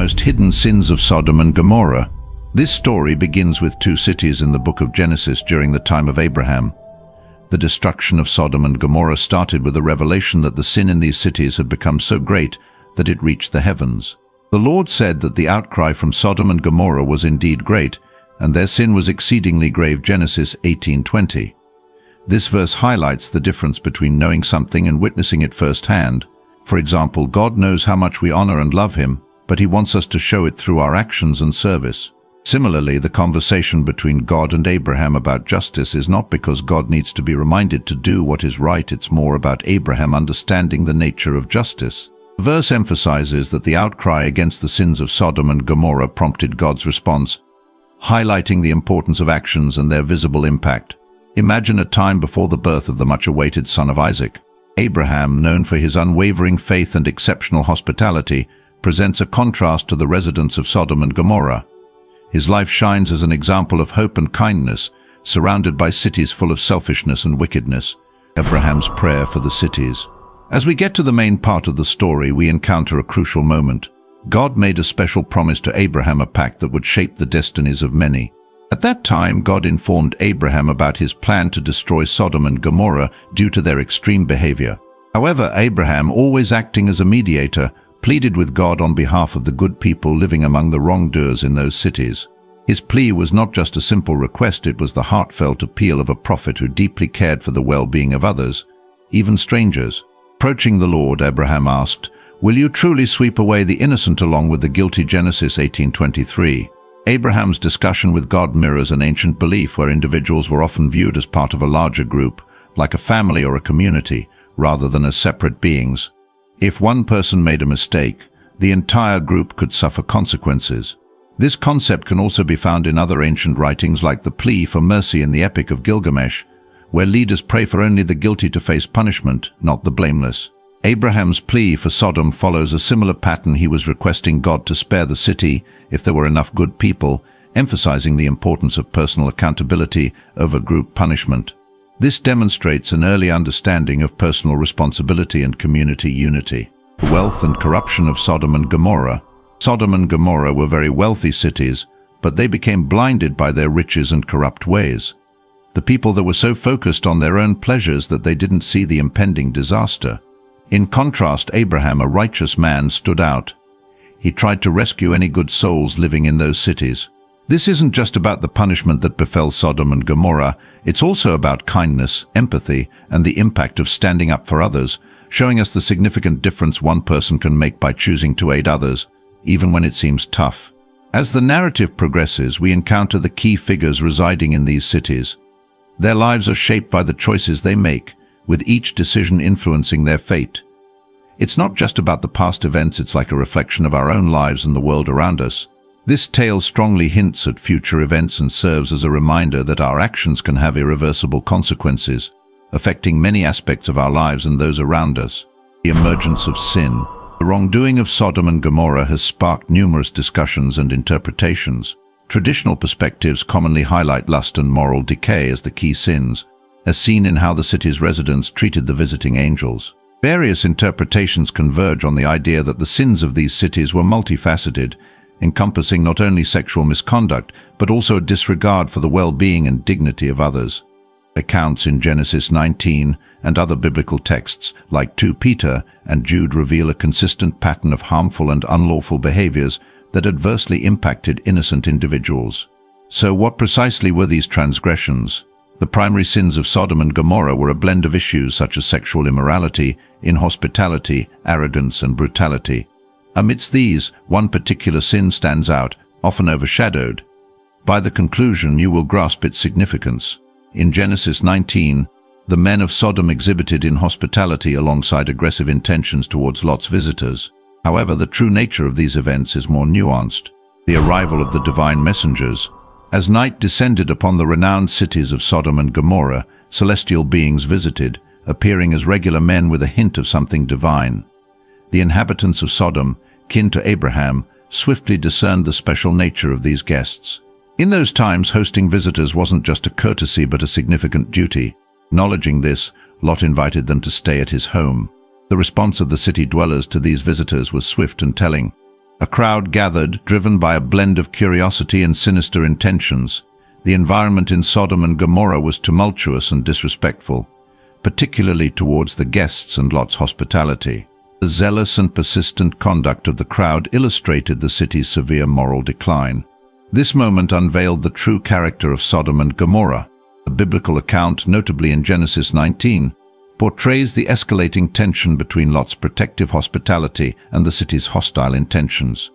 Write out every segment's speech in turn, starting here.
most hidden sins of Sodom and Gomorrah. This story begins with two cities in the book of Genesis during the time of Abraham. The destruction of Sodom and Gomorrah started with a revelation that the sin in these cities had become so great that it reached the heavens. The Lord said that the outcry from Sodom and Gomorrah was indeed great, and their sin was exceedingly grave Genesis 18.20. This verse highlights the difference between knowing something and witnessing it firsthand. For example, God knows how much we honor and love him, but he wants us to show it through our actions and service. Similarly, the conversation between God and Abraham about justice is not because God needs to be reminded to do what is right, it's more about Abraham understanding the nature of justice. The verse emphasizes that the outcry against the sins of Sodom and Gomorrah prompted God's response, highlighting the importance of actions and their visible impact. Imagine a time before the birth of the much-awaited son of Isaac. Abraham, known for his unwavering faith and exceptional hospitality, presents a contrast to the residents of Sodom and Gomorrah. His life shines as an example of hope and kindness, surrounded by cities full of selfishness and wickedness. Abraham's prayer for the cities. As we get to the main part of the story, we encounter a crucial moment. God made a special promise to Abraham a pact that would shape the destinies of many. At that time, God informed Abraham about his plan to destroy Sodom and Gomorrah due to their extreme behavior. However, Abraham, always acting as a mediator, pleaded with God on behalf of the good people living among the wrongdoers in those cities. His plea was not just a simple request, it was the heartfelt appeal of a prophet who deeply cared for the well-being of others, even strangers. Approaching the Lord, Abraham asked, Will you truly sweep away the innocent along with the guilty Genesis 18.23? Abraham's discussion with God mirrors an ancient belief where individuals were often viewed as part of a larger group, like a family or a community, rather than as separate beings. If one person made a mistake, the entire group could suffer consequences. This concept can also be found in other ancient writings like the plea for mercy in the Epic of Gilgamesh, where leaders pray for only the guilty to face punishment, not the blameless. Abraham's plea for Sodom follows a similar pattern he was requesting God to spare the city if there were enough good people, emphasizing the importance of personal accountability over group punishment. This demonstrates an early understanding of personal responsibility and community unity. The wealth and corruption of Sodom and Gomorrah. Sodom and Gomorrah were very wealthy cities, but they became blinded by their riches and corrupt ways. The people that were so focused on their own pleasures that they didn't see the impending disaster. In contrast, Abraham, a righteous man, stood out. He tried to rescue any good souls living in those cities. This isn't just about the punishment that befell Sodom and Gomorrah, it's also about kindness, empathy, and the impact of standing up for others, showing us the significant difference one person can make by choosing to aid others, even when it seems tough. As the narrative progresses, we encounter the key figures residing in these cities. Their lives are shaped by the choices they make, with each decision influencing their fate. It's not just about the past events, it's like a reflection of our own lives and the world around us. This tale strongly hints at future events and serves as a reminder that our actions can have irreversible consequences, affecting many aspects of our lives and those around us. The emergence of sin. The wrongdoing of Sodom and Gomorrah has sparked numerous discussions and interpretations. Traditional perspectives commonly highlight lust and moral decay as the key sins, as seen in how the city's residents treated the visiting angels. Various interpretations converge on the idea that the sins of these cities were multifaceted encompassing not only sexual misconduct, but also a disregard for the well-being and dignity of others. Accounts in Genesis 19 and other biblical texts, like 2 Peter and Jude reveal a consistent pattern of harmful and unlawful behaviors that adversely impacted innocent individuals. So what precisely were these transgressions? The primary sins of Sodom and Gomorrah were a blend of issues such as sexual immorality, inhospitality, arrogance, and brutality. Amidst these, one particular sin stands out, often overshadowed. By the conclusion, you will grasp its significance. In Genesis 19, the men of Sodom exhibited inhospitality alongside aggressive intentions towards Lot's visitors. However, the true nature of these events is more nuanced. The arrival of the divine messengers. As night descended upon the renowned cities of Sodom and Gomorrah, celestial beings visited, appearing as regular men with a hint of something divine the inhabitants of Sodom, kin to Abraham, swiftly discerned the special nature of these guests. In those times, hosting visitors wasn't just a courtesy but a significant duty. Acknowledging this, Lot invited them to stay at his home. The response of the city dwellers to these visitors was swift and telling. A crowd gathered, driven by a blend of curiosity and sinister intentions. The environment in Sodom and Gomorrah was tumultuous and disrespectful, particularly towards the guests and Lot's hospitality. The zealous and persistent conduct of the crowd illustrated the city's severe moral decline. This moment unveiled the true character of Sodom and Gomorrah. A biblical account, notably in Genesis 19, portrays the escalating tension between Lot's protective hospitality and the city's hostile intentions.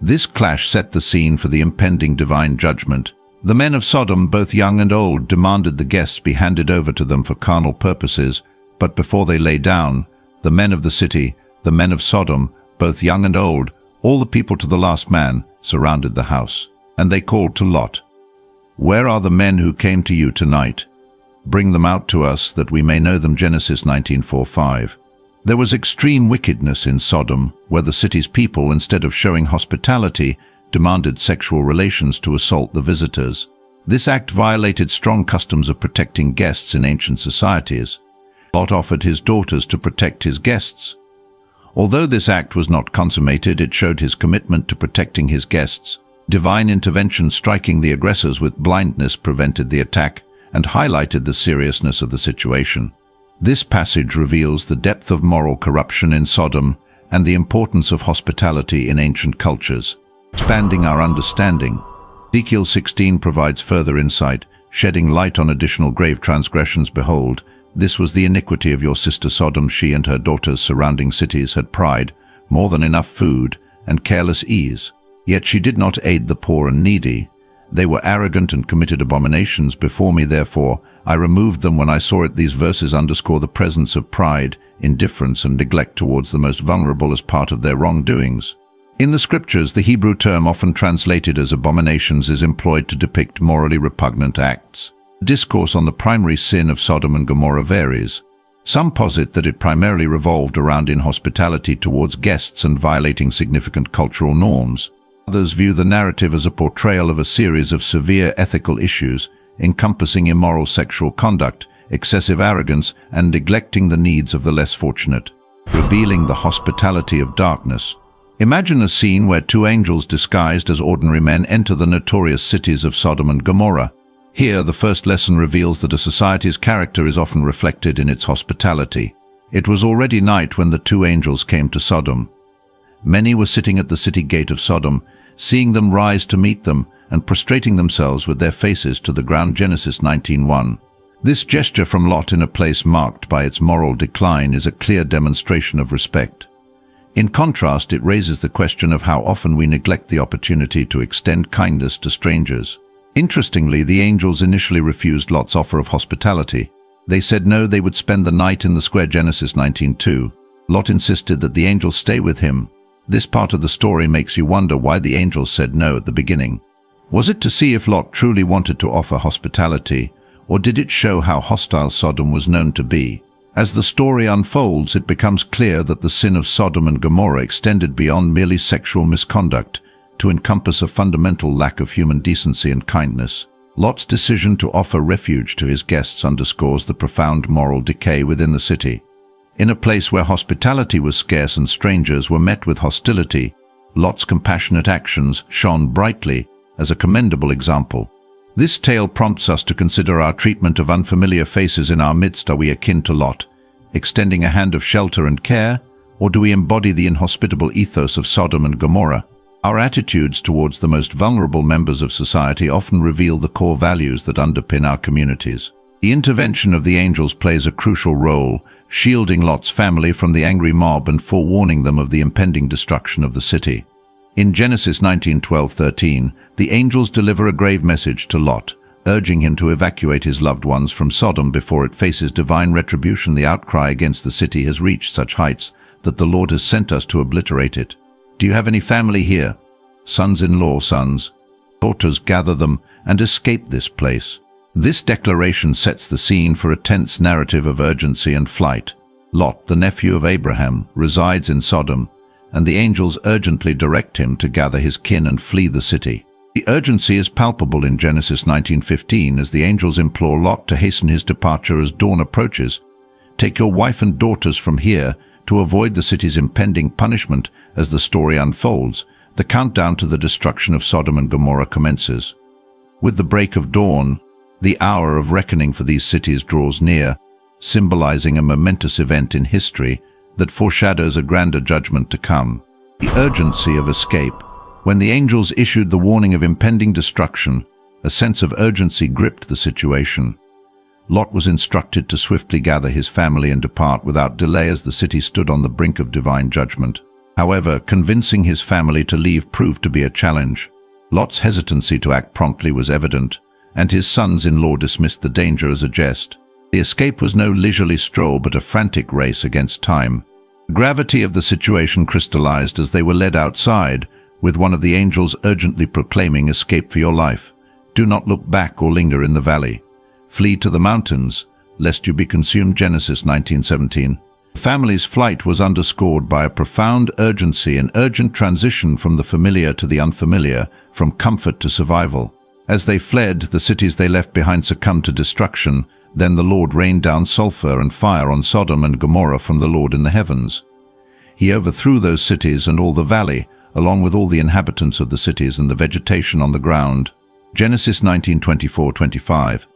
This clash set the scene for the impending divine judgment. The men of Sodom, both young and old, demanded the guests be handed over to them for carnal purposes, but before they lay down, the men of the city, the men of Sodom, both young and old, all the people to the last man, surrounded the house. And they called to Lot, Where are the men who came to you tonight? Bring them out to us, that we may know them. Genesis 19.4.5 There was extreme wickedness in Sodom, where the city's people, instead of showing hospitality, demanded sexual relations to assault the visitors. This act violated strong customs of protecting guests in ancient societies. Lot offered his daughters to protect his guests. Although this act was not consummated, it showed his commitment to protecting his guests. Divine intervention striking the aggressors with blindness prevented the attack and highlighted the seriousness of the situation. This passage reveals the depth of moral corruption in Sodom and the importance of hospitality in ancient cultures. Expanding our understanding, Ezekiel 16 provides further insight, shedding light on additional grave transgressions. Behold, this was the iniquity of your sister Sodom. She and her daughters surrounding cities had pride, more than enough food, and careless ease. Yet she did not aid the poor and needy. They were arrogant and committed abominations before me, therefore I removed them when I saw it. These verses underscore the presence of pride, indifference, and neglect towards the most vulnerable as part of their wrongdoings. In the scriptures, the Hebrew term often translated as abominations is employed to depict morally repugnant acts. Discourse on the primary sin of Sodom and Gomorrah varies. Some posit that it primarily revolved around inhospitality towards guests and violating significant cultural norms. Others view the narrative as a portrayal of a series of severe ethical issues encompassing immoral sexual conduct, excessive arrogance, and neglecting the needs of the less fortunate, revealing the hospitality of darkness. Imagine a scene where two angels disguised as ordinary men enter the notorious cities of Sodom and Gomorrah. Here, the first lesson reveals that a society's character is often reflected in its hospitality. It was already night when the two angels came to Sodom. Many were sitting at the city gate of Sodom, seeing them rise to meet them and prostrating themselves with their faces to the ground Genesis 19.1. This gesture from Lot in a place marked by its moral decline is a clear demonstration of respect. In contrast, it raises the question of how often we neglect the opportunity to extend kindness to strangers. Interestingly, the angels initially refused Lot's offer of hospitality. They said no, they would spend the night in the square Genesis 19.2. Lot insisted that the angels stay with him. This part of the story makes you wonder why the angels said no at the beginning. Was it to see if Lot truly wanted to offer hospitality, or did it show how hostile Sodom was known to be? As the story unfolds, it becomes clear that the sin of Sodom and Gomorrah extended beyond merely sexual misconduct to encompass a fundamental lack of human decency and kindness. Lot's decision to offer refuge to his guests underscores the profound moral decay within the city. In a place where hospitality was scarce and strangers were met with hostility, Lot's compassionate actions shone brightly as a commendable example. This tale prompts us to consider our treatment of unfamiliar faces in our midst. Are we akin to Lot, extending a hand of shelter and care, or do we embody the inhospitable ethos of Sodom and Gomorrah? Our attitudes towards the most vulnerable members of society often reveal the core values that underpin our communities. The intervention of the angels plays a crucial role, shielding Lot's family from the angry mob and forewarning them of the impending destruction of the city. In Genesis 19:12-13, the angels deliver a grave message to Lot, urging him to evacuate his loved ones from Sodom before it faces divine retribution. The outcry against the city has reached such heights that the Lord has sent us to obliterate it. Do you have any family here? Sons-in-law, sons. Daughters, gather them and escape this place. This declaration sets the scene for a tense narrative of urgency and flight. Lot, the nephew of Abraham, resides in Sodom, and the angels urgently direct him to gather his kin and flee the city. The urgency is palpable in Genesis 19.15 as the angels implore Lot to hasten his departure as dawn approaches. Take your wife and daughters from here to avoid the city's impending punishment as the story unfolds, the countdown to the destruction of Sodom and Gomorrah commences. With the break of dawn, the hour of reckoning for these cities draws near, symbolizing a momentous event in history that foreshadows a grander judgment to come. The urgency of escape. When the angels issued the warning of impending destruction, a sense of urgency gripped the situation. Lot was instructed to swiftly gather his family and depart without delay as the city stood on the brink of divine judgment. However, convincing his family to leave proved to be a challenge. Lot's hesitancy to act promptly was evident, and his sons-in-law dismissed the danger as a jest. The escape was no leisurely stroll but a frantic race against time. The gravity of the situation crystallized as they were led outside, with one of the angels urgently proclaiming escape for your life. Do not look back or linger in the valley. Flee to the mountains, lest you be consumed Genesis 1917. The family's flight was underscored by a profound urgency and urgent transition from the familiar to the unfamiliar, from comfort to survival. As they fled, the cities they left behind succumbed to destruction, then the Lord rained down sulfur and fire on Sodom and Gomorrah from the Lord in the heavens. He overthrew those cities and all the valley, along with all the inhabitants of the cities and the vegetation on the ground. Genesis 19:24-25.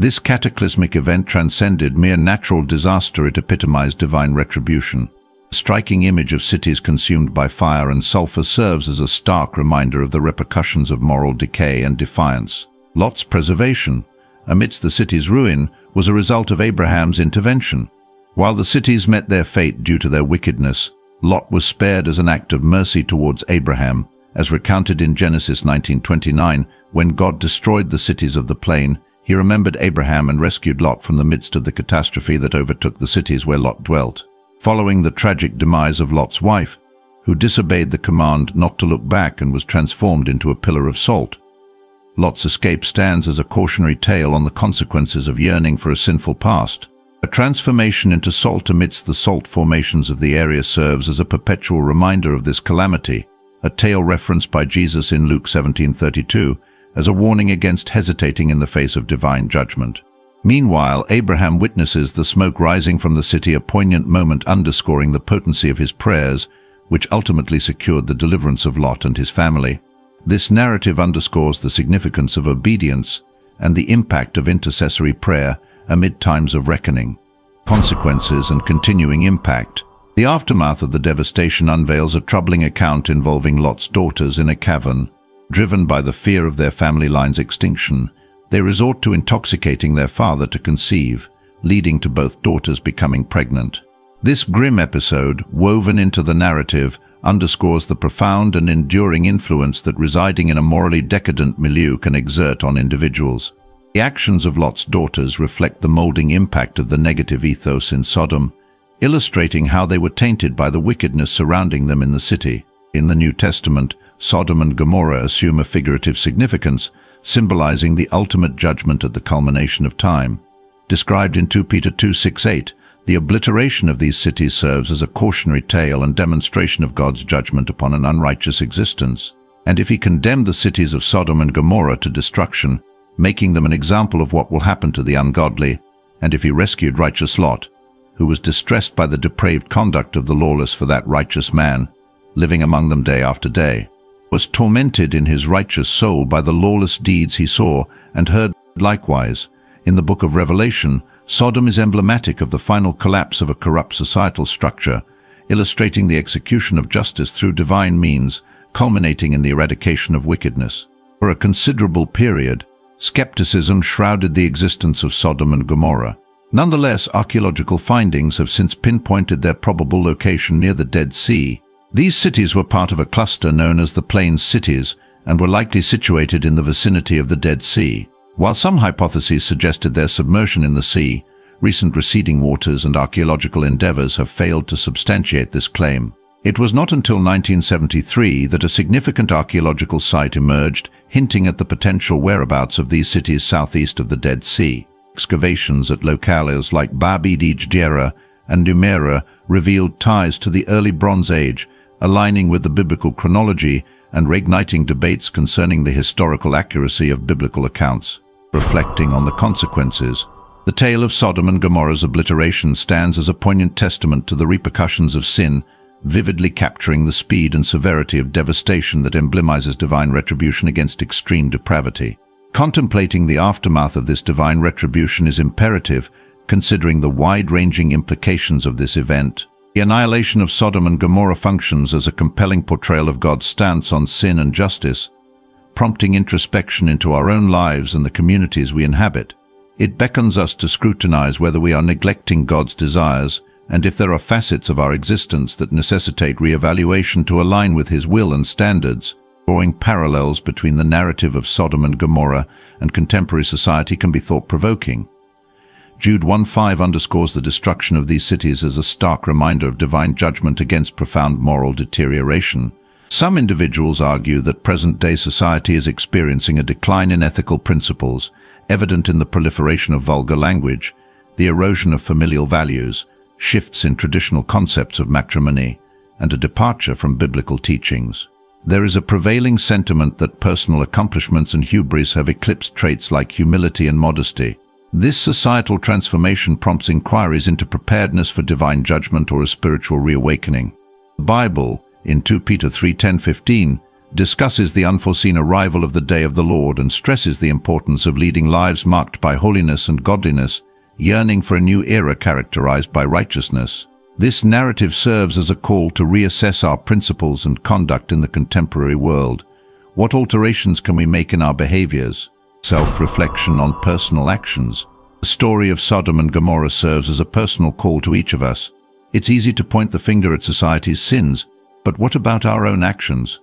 This cataclysmic event transcended mere natural disaster, it epitomized divine retribution. A striking image of cities consumed by fire and sulfur serves as a stark reminder of the repercussions of moral decay and defiance. Lot's preservation, amidst the city's ruin, was a result of Abraham's intervention. While the cities met their fate due to their wickedness, Lot was spared as an act of mercy towards Abraham, as recounted in Genesis 19:29, when God destroyed the cities of the plain he remembered Abraham and rescued Lot from the midst of the catastrophe that overtook the cities where Lot dwelt. Following the tragic demise of Lot's wife, who disobeyed the command not to look back and was transformed into a pillar of salt. Lot's escape stands as a cautionary tale on the consequences of yearning for a sinful past. A transformation into salt amidst the salt formations of the area serves as a perpetual reminder of this calamity, a tale referenced by Jesus in Luke 1732, as a warning against hesitating in the face of divine judgment. Meanwhile, Abraham witnesses the smoke rising from the city, a poignant moment underscoring the potency of his prayers, which ultimately secured the deliverance of Lot and his family. This narrative underscores the significance of obedience and the impact of intercessory prayer amid times of reckoning. Consequences and continuing impact. The aftermath of the devastation unveils a troubling account involving Lot's daughters in a cavern, Driven by the fear of their family line's extinction, they resort to intoxicating their father to conceive, leading to both daughters becoming pregnant. This grim episode, woven into the narrative, underscores the profound and enduring influence that residing in a morally decadent milieu can exert on individuals. The actions of Lot's daughters reflect the molding impact of the negative ethos in Sodom, illustrating how they were tainted by the wickedness surrounding them in the city. In the New Testament, Sodom and Gomorrah assume a figurative significance, symbolizing the ultimate judgment at the culmination of time. Described in 2 Peter 2.6.8, the obliteration of these cities serves as a cautionary tale and demonstration of God's judgment upon an unrighteous existence. And if he condemned the cities of Sodom and Gomorrah to destruction, making them an example of what will happen to the ungodly, and if he rescued righteous Lot, who was distressed by the depraved conduct of the lawless for that righteous man, living among them day after day, was tormented in his righteous soul by the lawless deeds he saw and heard likewise. In the book of Revelation, Sodom is emblematic of the final collapse of a corrupt societal structure, illustrating the execution of justice through divine means, culminating in the eradication of wickedness. For a considerable period, skepticism shrouded the existence of Sodom and Gomorrah. Nonetheless, archaeological findings have since pinpointed their probable location near the Dead Sea, these cities were part of a cluster known as the Plains Cities and were likely situated in the vicinity of the Dead Sea. While some hypotheses suggested their submersion in the sea, recent receding waters and archaeological endeavors have failed to substantiate this claim. It was not until 1973 that a significant archaeological site emerged, hinting at the potential whereabouts of these cities southeast of the Dead Sea. Excavations at locales like Babij and Numeira revealed ties to the early Bronze Age, aligning with the biblical chronology and reigniting debates concerning the historical accuracy of biblical accounts. Reflecting on the consequences, The tale of Sodom and Gomorrah's obliteration stands as a poignant testament to the repercussions of sin, vividly capturing the speed and severity of devastation that emblemizes divine retribution against extreme depravity. Contemplating the aftermath of this divine retribution is imperative, considering the wide-ranging implications of this event. The annihilation of Sodom and Gomorrah functions as a compelling portrayal of God's stance on sin and justice, prompting introspection into our own lives and the communities we inhabit. It beckons us to scrutinize whether we are neglecting God's desires and if there are facets of our existence that necessitate re-evaluation to align with His will and standards. Drawing parallels between the narrative of Sodom and Gomorrah and contemporary society can be thought-provoking. Jude 1.5 underscores the destruction of these cities as a stark reminder of divine judgment against profound moral deterioration. Some individuals argue that present-day society is experiencing a decline in ethical principles, evident in the proliferation of vulgar language, the erosion of familial values, shifts in traditional concepts of matrimony, and a departure from biblical teachings. There is a prevailing sentiment that personal accomplishments and hubris have eclipsed traits like humility and modesty. This societal transformation prompts inquiries into preparedness for divine judgment or a spiritual reawakening. The Bible, in 2 Peter 3, 10, 15, discusses the unforeseen arrival of the day of the Lord and stresses the importance of leading lives marked by holiness and godliness, yearning for a new era characterized by righteousness. This narrative serves as a call to reassess our principles and conduct in the contemporary world. What alterations can we make in our behaviors? Self-reflection on personal actions. The story of Sodom and Gomorrah serves as a personal call to each of us. It's easy to point the finger at society's sins, but what about our own actions?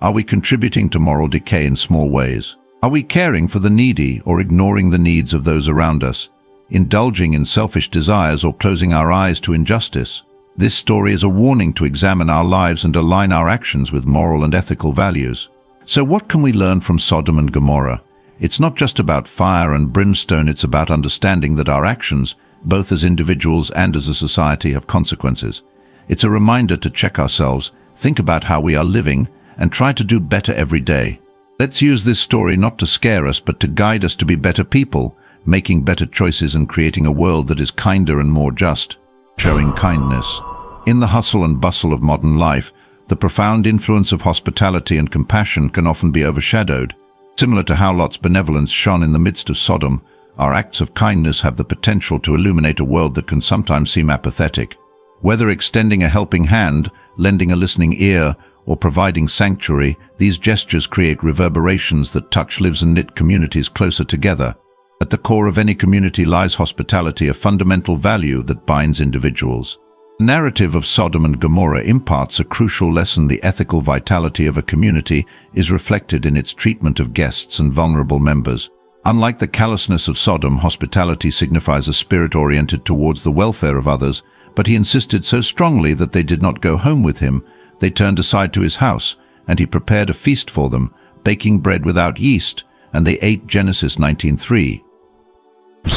Are we contributing to moral decay in small ways? Are we caring for the needy or ignoring the needs of those around us, indulging in selfish desires or closing our eyes to injustice? This story is a warning to examine our lives and align our actions with moral and ethical values. So what can we learn from Sodom and Gomorrah? It's not just about fire and brimstone, it's about understanding that our actions, both as individuals and as a society, have consequences. It's a reminder to check ourselves, think about how we are living, and try to do better every day. Let's use this story not to scare us, but to guide us to be better people, making better choices and creating a world that is kinder and more just, showing kindness. In the hustle and bustle of modern life, the profound influence of hospitality and compassion can often be overshadowed. Similar to how Lot's benevolence shone in the midst of Sodom, our acts of kindness have the potential to illuminate a world that can sometimes seem apathetic. Whether extending a helping hand, lending a listening ear, or providing sanctuary, these gestures create reverberations that touch lives and knit communities closer together. At the core of any community lies hospitality, a fundamental value that binds individuals. The narrative of Sodom and Gomorrah imparts a crucial lesson the ethical vitality of a community is reflected in its treatment of guests and vulnerable members. Unlike the callousness of Sodom, hospitality signifies a spirit oriented towards the welfare of others, but he insisted so strongly that they did not go home with him, they turned aside to his house, and he prepared a feast for them, baking bread without yeast, and they ate Genesis 19.3.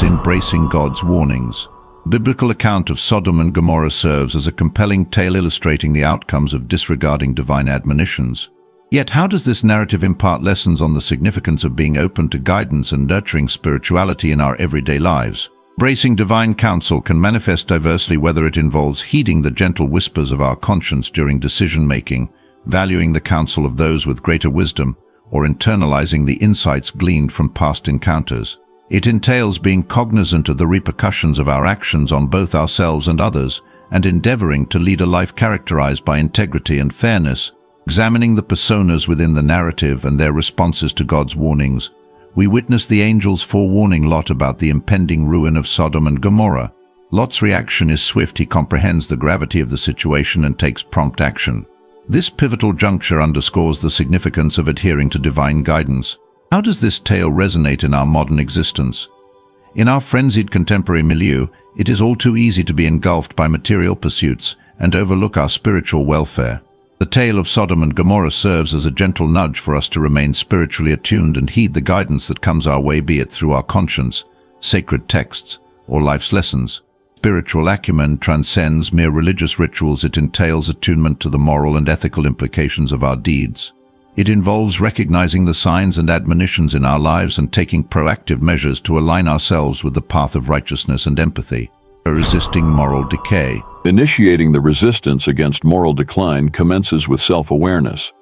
Embracing God's warnings. Biblical account of Sodom and Gomorrah serves as a compelling tale illustrating the outcomes of disregarding divine admonitions. Yet how does this narrative impart lessons on the significance of being open to guidance and nurturing spirituality in our everyday lives? Bracing divine counsel can manifest diversely whether it involves heeding the gentle whispers of our conscience during decision-making, valuing the counsel of those with greater wisdom, or internalizing the insights gleaned from past encounters. It entails being cognizant of the repercussions of our actions on both ourselves and others, and endeavoring to lead a life characterized by integrity and fairness, examining the personas within the narrative and their responses to God's warnings, we witness the angels forewarning Lot about the impending ruin of Sodom and Gomorrah. Lot's reaction is swift, he comprehends the gravity of the situation and takes prompt action. This pivotal juncture underscores the significance of adhering to divine guidance. How does this tale resonate in our modern existence? In our frenzied contemporary milieu, it is all too easy to be engulfed by material pursuits and overlook our spiritual welfare. The tale of Sodom and Gomorrah serves as a gentle nudge for us to remain spiritually attuned and heed the guidance that comes our way, be it through our conscience, sacred texts, or life's lessons. Spiritual acumen transcends mere religious rituals. It entails attunement to the moral and ethical implications of our deeds. It involves recognizing the signs and admonitions in our lives and taking proactive measures to align ourselves with the path of righteousness and empathy, resisting moral decay. Initiating the resistance against moral decline commences with self-awareness.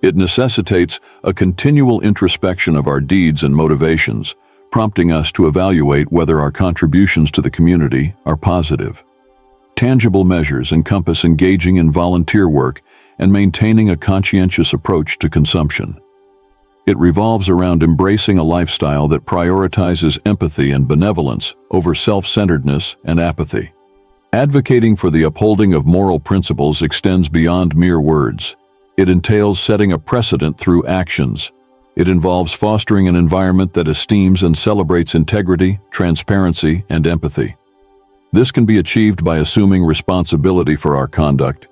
It necessitates a continual introspection of our deeds and motivations, prompting us to evaluate whether our contributions to the community are positive. Tangible measures encompass engaging in volunteer work and maintaining a conscientious approach to consumption. It revolves around embracing a lifestyle that prioritizes empathy and benevolence over self-centeredness and apathy. Advocating for the upholding of moral principles extends beyond mere words. It entails setting a precedent through actions. It involves fostering an environment that esteems and celebrates integrity, transparency, and empathy. This can be achieved by assuming responsibility for our conduct,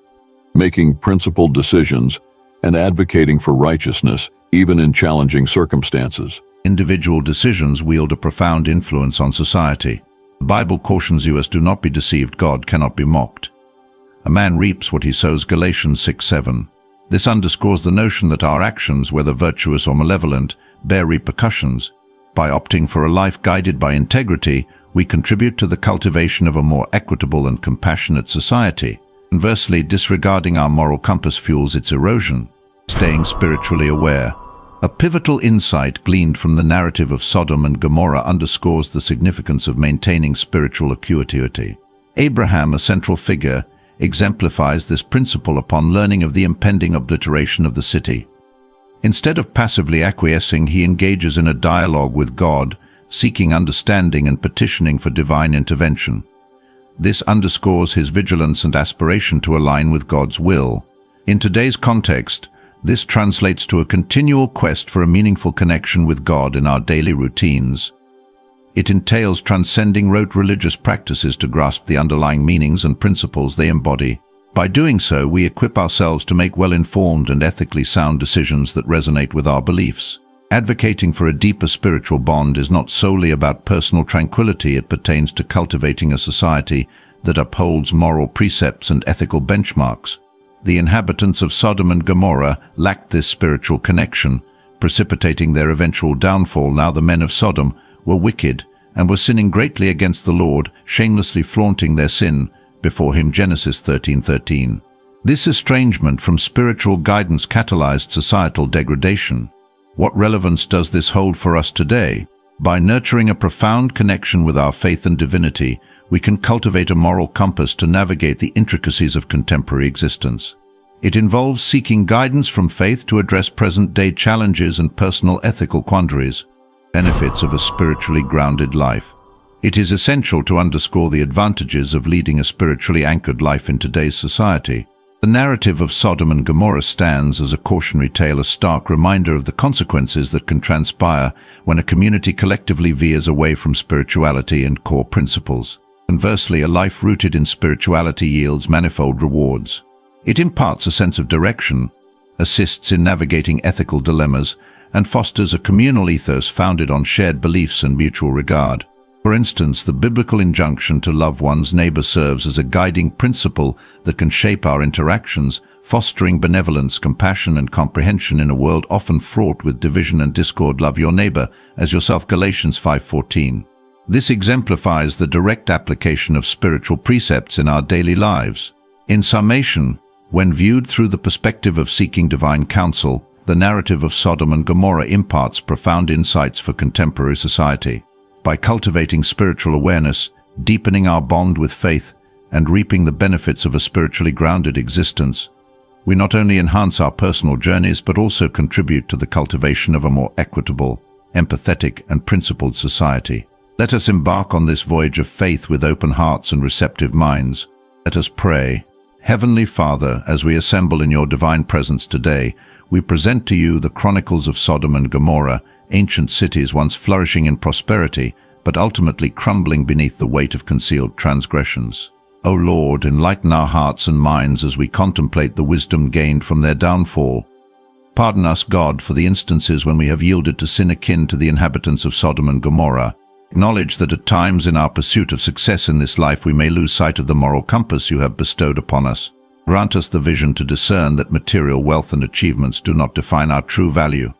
making principled decisions, and advocating for righteousness, even in challenging circumstances. Individual decisions wield a profound influence on society. The Bible cautions you as do not be deceived, God cannot be mocked. A man reaps what he sows, Galatians 6-7. This underscores the notion that our actions, whether virtuous or malevolent, bear repercussions. By opting for a life guided by integrity, we contribute to the cultivation of a more equitable and compassionate society. Conversely, disregarding our moral compass fuels its erosion, staying spiritually aware. A pivotal insight gleaned from the narrative of Sodom and Gomorrah underscores the significance of maintaining spiritual acuity. Abraham, a central figure, exemplifies this principle upon learning of the impending obliteration of the city. Instead of passively acquiescing, he engages in a dialogue with God, seeking understanding and petitioning for divine intervention. This underscores his vigilance and aspiration to align with God's will. In today's context, this translates to a continual quest for a meaningful connection with God in our daily routines. It entails transcending rote religious practices to grasp the underlying meanings and principles they embody. By doing so, we equip ourselves to make well-informed and ethically sound decisions that resonate with our beliefs. Advocating for a deeper spiritual bond is not solely about personal tranquility, it pertains to cultivating a society that upholds moral precepts and ethical benchmarks. The inhabitants of Sodom and Gomorrah lacked this spiritual connection, precipitating their eventual downfall. Now the men of Sodom were wicked and were sinning greatly against the Lord, shamelessly flaunting their sin before him. Genesis 13:13. This estrangement from spiritual guidance catalyzed societal degradation. What relevance does this hold for us today? By nurturing a profound connection with our faith and divinity, we can cultivate a moral compass to navigate the intricacies of contemporary existence. It involves seeking guidance from faith to address present-day challenges and personal ethical quandaries, benefits of a spiritually grounded life. It is essential to underscore the advantages of leading a spiritually anchored life in today's society. The narrative of Sodom and Gomorrah stands as a cautionary tale, a stark reminder of the consequences that can transpire when a community collectively veers away from spirituality and core principles. Conversely, a life rooted in spirituality yields manifold rewards. It imparts a sense of direction, assists in navigating ethical dilemmas, and fosters a communal ethos founded on shared beliefs and mutual regard. For instance, the biblical injunction to love one's neighbor serves as a guiding principle that can shape our interactions, fostering benevolence, compassion and comprehension in a world often fraught with division and discord. Love your neighbor as yourself Galatians 5.14. This exemplifies the direct application of spiritual precepts in our daily lives. In summation, when viewed through the perspective of seeking divine counsel, the narrative of Sodom and Gomorrah imparts profound insights for contemporary society. By cultivating spiritual awareness, deepening our bond with faith, and reaping the benefits of a spiritually grounded existence, we not only enhance our personal journeys but also contribute to the cultivation of a more equitable, empathetic and principled society. Let us embark on this voyage of faith with open hearts and receptive minds. Let us pray. Heavenly Father, as we assemble in your divine presence today, we present to you the chronicles of Sodom and Gomorrah ancient cities once flourishing in prosperity, but ultimately crumbling beneath the weight of concealed transgressions. O Lord, enlighten our hearts and minds as we contemplate the wisdom gained from their downfall. Pardon us, God, for the instances when we have yielded to sin akin to the inhabitants of Sodom and Gomorrah. Acknowledge that at times in our pursuit of success in this life we may lose sight of the moral compass you have bestowed upon us. Grant us the vision to discern that material wealth and achievements do not define our true value.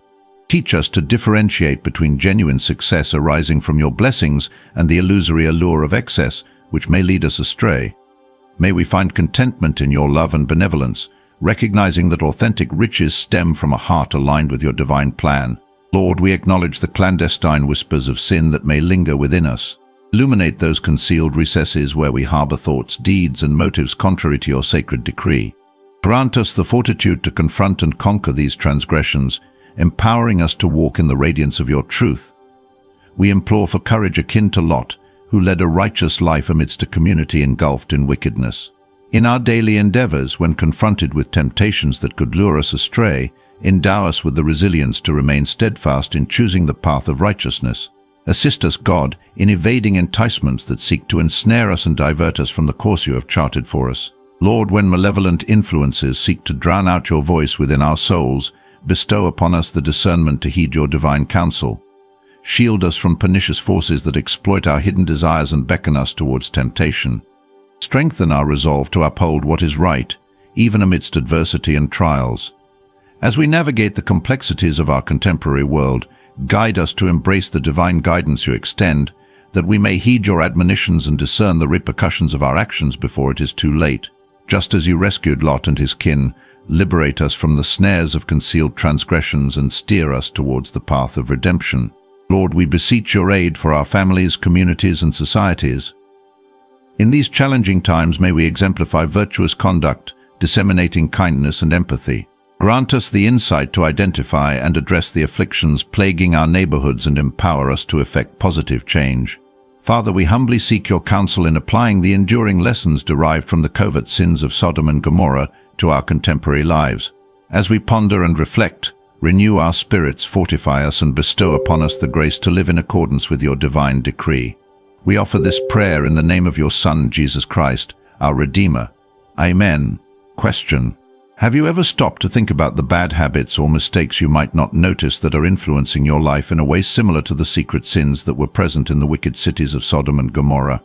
Teach us to differentiate between genuine success arising from your blessings and the illusory allure of excess, which may lead us astray. May we find contentment in your love and benevolence, recognizing that authentic riches stem from a heart aligned with your divine plan. Lord, we acknowledge the clandestine whispers of sin that may linger within us. Illuminate those concealed recesses where we harbor thoughts, deeds, and motives contrary to your sacred decree. Grant us the fortitude to confront and conquer these transgressions, empowering us to walk in the radiance of your truth. We implore for courage akin to Lot, who led a righteous life amidst a community engulfed in wickedness. In our daily endeavors, when confronted with temptations that could lure us astray, endow us with the resilience to remain steadfast in choosing the path of righteousness. Assist us, God, in evading enticements that seek to ensnare us and divert us from the course you have charted for us. Lord, when malevolent influences seek to drown out your voice within our souls, bestow upon us the discernment to heed your divine counsel. Shield us from pernicious forces that exploit our hidden desires and beckon us towards temptation. Strengthen our resolve to uphold what is right, even amidst adversity and trials. As we navigate the complexities of our contemporary world, Guide us to embrace the divine guidance you extend, that we may heed your admonitions and discern the repercussions of our actions before it is too late. Just as you rescued Lot and his kin, liberate us from the snares of concealed transgressions and steer us towards the path of redemption. Lord, we beseech your aid for our families, communities, and societies. In these challenging times may we exemplify virtuous conduct, disseminating kindness and empathy. Grant us the insight to identify and address the afflictions plaguing our neighborhoods and empower us to effect positive change. Father, we humbly seek your counsel in applying the enduring lessons derived from the covert sins of Sodom and Gomorrah to our contemporary lives. As we ponder and reflect, renew our spirits, fortify us, and bestow upon us the grace to live in accordance with your divine decree. We offer this prayer in the name of your Son, Jesus Christ, our Redeemer. Amen. Question. Have you ever stopped to think about the bad habits or mistakes you might not notice that are influencing your life in a way similar to the secret sins that were present in the wicked cities of Sodom and Gomorrah?